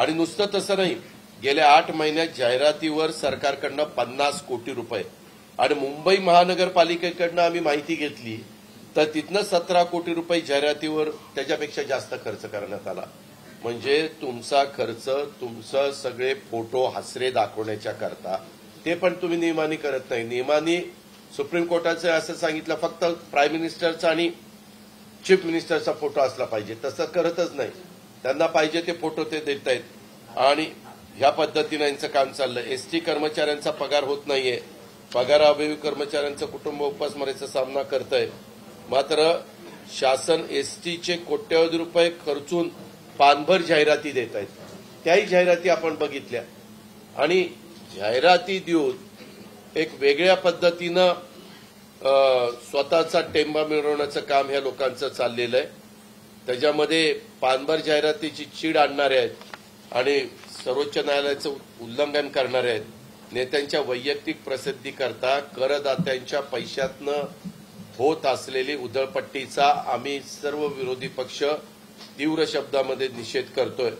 आणि नुसतं तसं नाही. गेल्या आठ महिन्यात जाहिरातीवर सरकारकडनं पन्नास कोटी रुपये. आणि मुंबई महानगरपालिकेकडनं आम्ही माहिती घेतली तर तिथनं सतरा कोटी रुपये जाहिरातीवर त्याच्यापेक्षा जास्त खर्च करण्यात आला. म्हणजे तुमचा खर्च तुमचं सगळे फोटो हसरे दाखवण्याच्या करता ते पण तुम्ही नियमानी करत नाही. नियमानी सुप्रीम कोर्टाचं असं सांगितलं फक्त प्राईम मिनिस्टरचा आणि चीफ मिनिस्टरचा फोटो असला पाहिजे. तसं करतच नाही. त्यांना पाहिजे ते फोटो ते देत आहेत आणि ह्या पद्धतीनं यांचं काम चाललं एसटी कर्मचाऱ्यांचा पगार होत नाहीये. पगाराअभावी कर्मचाऱ्यांचं कुटुंब उपासमारीचा सामना करत आहे मात्र शासन एसटीचे कोट्यवधी रुपये खर्चून पानभर जाहिराती देत आहेत त्याही जाहिराती आपण बघितल्या. आणि जाहिराती देऊन एक वेगळ्या पद्धतीनं स्वतःचा टेंबा मिळवण्याचं काम ह्या लोकांचं चाललेलं आहे. त्याच्यामध्ये पानभर जाहिरातीची चीड आणणारे आहेत. आणि सर्वोच्च न्यायालयाचं उल्लंघन करणारे आहेत. नेत्यांच्या वैयक्तिक प्रसिद्धीकरता करदात्यांच्या पैशातनं होत असलेली उधळपट्टीचा आम्ही सर्व विरोधी पक्ष तीव्र शब्दामध्ये निषेध करतोय.